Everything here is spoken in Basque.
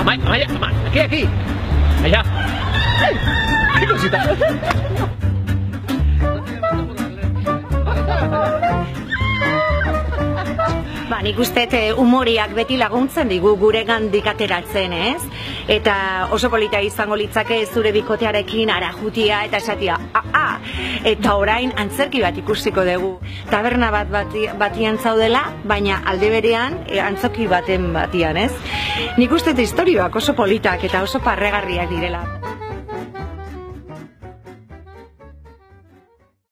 Amaia, Amaia, Amaia, aquí, aquí. Allá. ¡Ay! ¡Qué cosita! Ba, nik uste eh, umoriak beti laguntzen digu gure gandik ateratzen, ez? Eta oso polita izango litzake zure bikotearekin arajutia eta esatia, a, a, eta orain antzerki bat ikusiko dugu. Taberna bat bati, batian zaudela, baina alde berean e, antzoki baten batian, ez? Nik uste dut istorioak oso politak eta oso parregarriak direla.